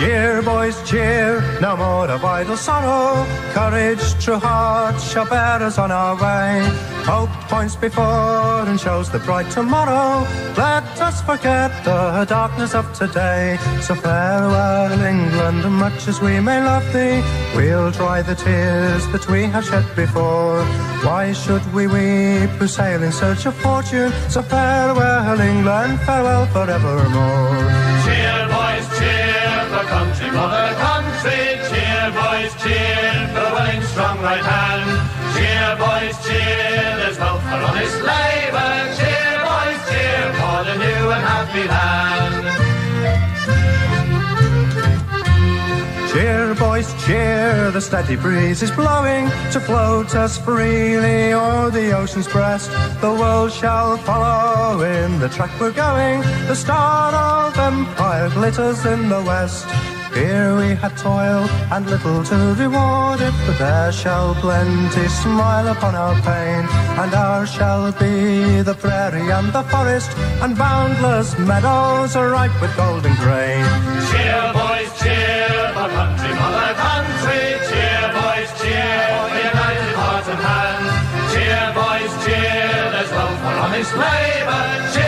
Cheer, boys, cheer, no more of idle sorrow. Courage, true heart shall bear us on our way. Hope points before and shows the bright tomorrow. Let us forget the darkness of today. So farewell, England, much as we may love thee. We'll dry the tears that we have shed before. Why should we weep who sail in search of fortune? So farewell, England, farewell forevermore. Boys, cheer for the willing, strong right hand. Cheer, boys, cheer, there's wealth for honest labour. Cheer, boys, cheer for the new and happy land. Cheer, boys, cheer, the steady breeze is blowing to float us freely o'er the ocean's breast. The world shall follow in the track we're going. The star of empire glitters in the west. Here we had toil and little to reward it, but there shall plenty smile upon our pain, and ours shall be the prairie and the forest, and boundless meadows ripe with golden grain. Cheer, boys, cheer for country, mother country. Cheer, boys, cheer for united heart and hand. Cheer, boys, cheer, there's wealth for honest labour.